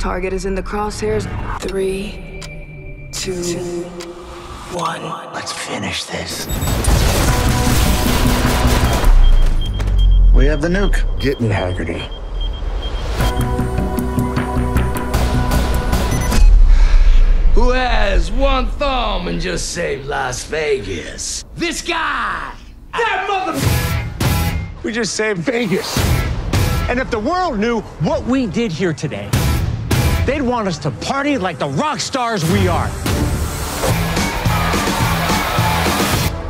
Target is in the crosshairs. Three, two, one. Let's finish this. We have the nuke. Get me Haggerty. Who has one thumb and just saved Las Vegas? This guy! That mother... We just saved Vegas. And if the world knew what we did here today, they'd want us to party like the rock stars we are.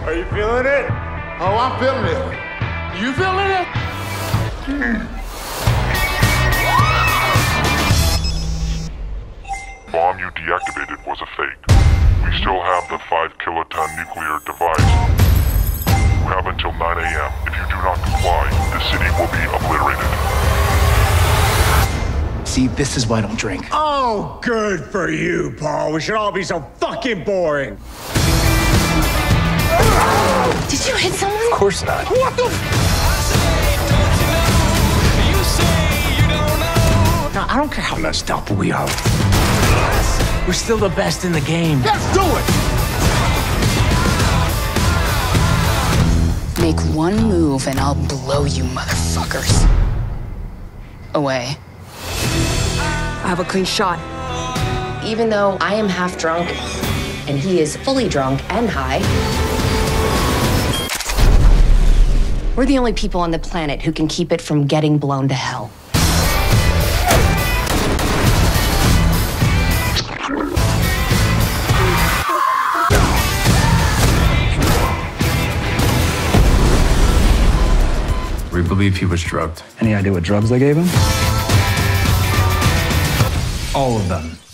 Are you feeling it? Oh, I'm feeling it. You feeling it? bomb you deactivated was a fake. We still have the 5 kiloton nuclear device. See, this is why I don't drink. Oh, good for you, Paul. We should all be so fucking boring. Did you hit someone? Of course not. What the? No, I don't care how messed up we are. We're still the best in the game. Let's do it. Make one move and I'll blow you motherfuckers away. I have a clean shot. Even though I am half drunk and he is fully drunk and high, we're the only people on the planet who can keep it from getting blown to hell. We believe he was drugged. Any idea what drugs they gave him? All of them.